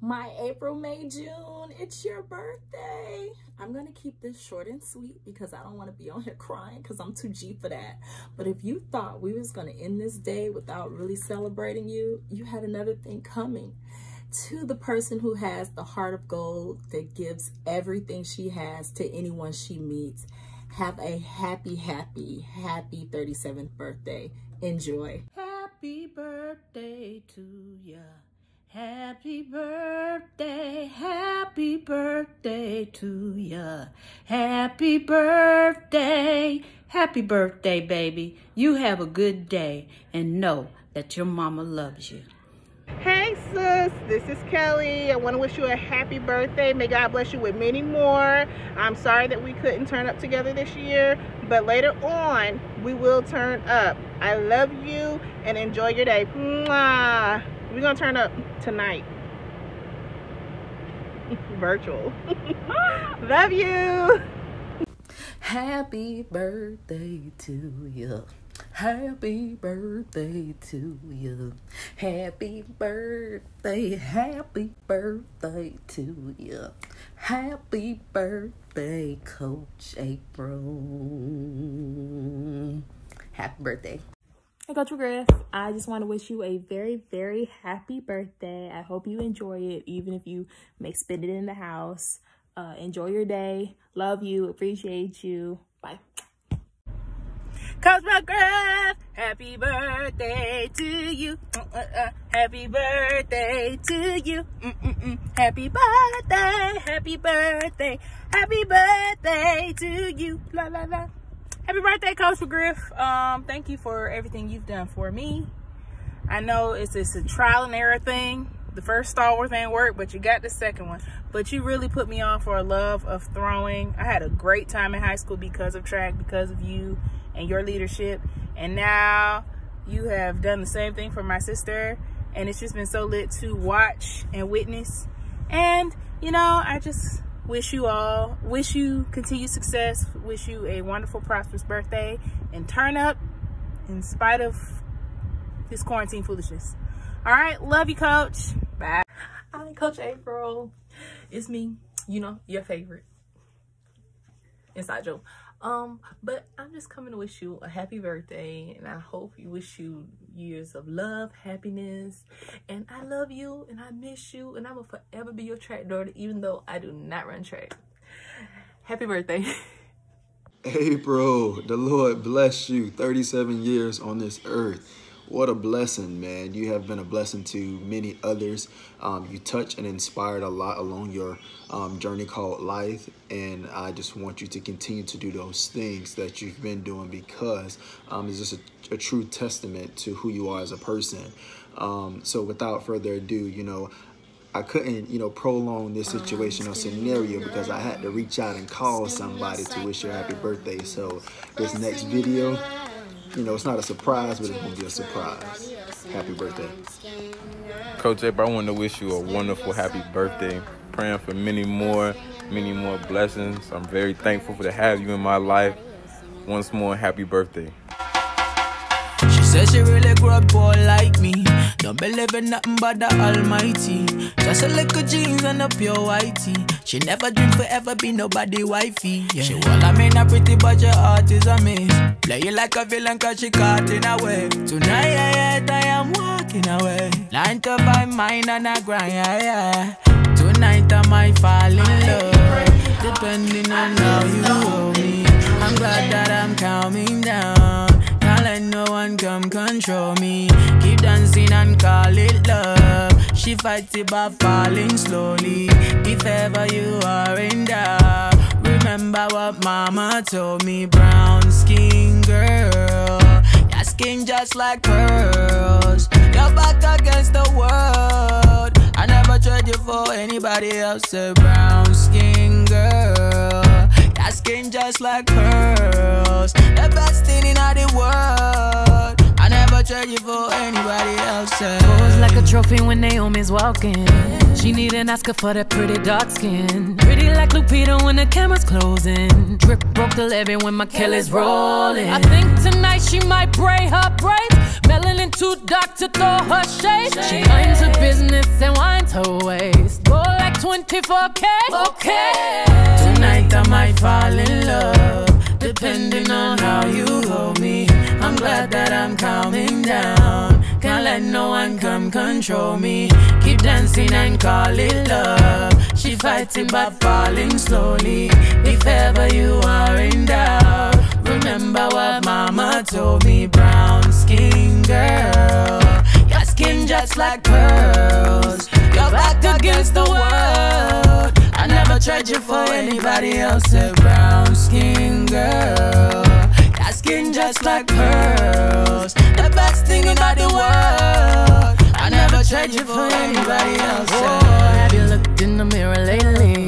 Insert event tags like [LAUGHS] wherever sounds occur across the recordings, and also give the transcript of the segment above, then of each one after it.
my April, May, June, it's your birthday. I'm going to keep this short and sweet because I don't want to be on here [LAUGHS] crying because I'm too G for that. But if you thought we was going to end this day without really celebrating you, you had another thing coming. To the person who has the heart of gold that gives everything she has to anyone she meets, have a happy, happy, happy 37th birthday. Enjoy. Happy birthday to ya. Happy birthday, happy birthday to ya. Happy birthday, happy birthday, baby. You have a good day and know that your mama loves you. Hey sis, this is Kelly. I want to wish you a happy birthday. May God bless you with many more. I'm sorry that we couldn't turn up together this year, but later on we will turn up. I love you and enjoy your day. Mwah. We're gonna turn up tonight. [LAUGHS] Virtual. [LAUGHS] love you. Happy birthday to you. Happy birthday to you. Happy birthday, happy birthday to you. Happy birthday, Coach April. Happy birthday. Hey, Coach McGriff. I just want to wish you a very, very happy birthday. I hope you enjoy it, even if you may spend it in the house. Uh, enjoy your day. Love you. Appreciate you. Bye. Coach McGriff, happy birthday to you. Uh, uh, uh, happy birthday to you. Mm-mm-mm. Happy birthday, happy birthday, happy birthday to you. La la la. Happy birthday, Coach McGriff. Um, thank you for everything you've done for me. I know it's, it's a trial and error thing. The first Star Wars ain't work, but you got the second one. But you really put me on for a love of throwing. I had a great time in high school because of track, because of you and your leadership. And now you have done the same thing for my sister. And it's just been so lit to watch and witness. And, you know, I just wish you all, wish you continued success, wish you a wonderful, prosperous birthday, and turn up in spite of this quarantine foolishness. All right, love you, Coach. Bye. Hi, Coach April. It's me, you know, your favorite. Inside joke. Um, but I'm just coming to wish you a happy birthday and I hope you wish you years of love, happiness, and I love you and I miss you and I will forever be your track daughter even though I do not run track. Happy birthday. [LAUGHS] April, the Lord bless you 37 years on this earth. What a blessing, man. You have been a blessing to many others. Um, you touch and inspired a lot along your um, journey called life. And I just want you to continue to do those things that you've been doing because um, it's just a, a true testament to who you are as a person. Um, so without further ado, you know, I couldn't, you know, prolong this situation or scenario because I had to reach out and call somebody to wish you a happy birthday. So this next video, you know, it's not a surprise, but it's gonna be a surprise. Happy birthday. Coach April, I want to wish you a wonderful happy birthday. Praying for many more, many more blessings. I'm very thankful for to have you in my life. Once more, happy birthday. She says she really grew up poor like me. Don't believe in nothing but the Almighty. Just a little jeans and a pure whitey. She never dream forever be nobody wifey. Yeah. She well, I mean, a pretty but your heart is a miss. Play you like a villain cause she caught in a way. Tonight, yeah, yeah, I am walking away. Nine to five, mine and I grind, yeah, yeah. Tonight I might fall in love. Depending on how you hold me. I'm glad that I'm calming down. No one come control me. Keep dancing and call it love. She fights it by falling slowly. If ever you are in doubt, remember what mama told me. Brown skin girl, your skin just like pearls. Your back against the world. I never trade you for anybody else. A brown skin girl. Your skin just like pearls. The best thing in all the world. You for anybody else. Pose like a trophy when Naomi's walking. She need an Oscar for that pretty dark skin. Pretty like Lupita when the camera's closing. Drip broke the levee when my Kelly's rolling. I think tonight she might braid her braids. Melanin too dark to throw her shade. She minds her business and winds her ways. 24K. Okay. Tonight I might fall in love, depending on I'm calming down. Can't let no one come control me. Keep dancing and call it love. She fighting but falling slowly. If ever you are in doubt, remember what mama told me. Brown skin girl, your skin just like pearls. You're backed against the world. I never tried you for anybody else. A brown skin girl. Just like pearls. The best thing about the world. I never tried you for anybody else. Oh, have you looked in the mirror lately?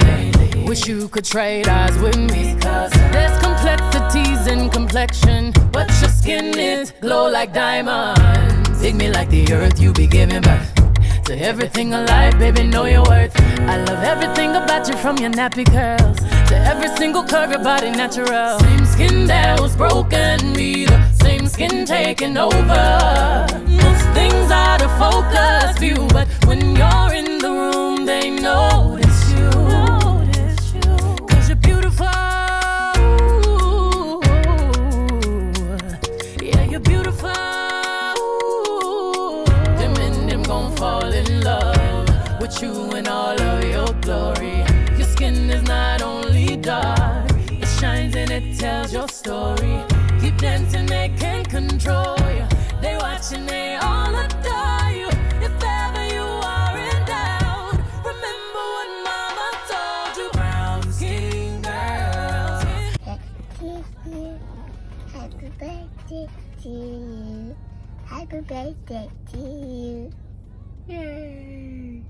Wish you could trade eyes with me. Cause there's complexities in complexion, but your skin is glow like diamonds. Dig me like the earth, you be giving birth. To everything alive, baby, know your worth. I love everything about you from your nappy curls to every single curve, your body natural. Skin that was broken, be the same skin taking over. Most things out of focus view, but when you're They all adore you. If ever you are in doubt, remember what mama told you. Brown skin. Happy birthday to you. Happy birthday to you. Yay.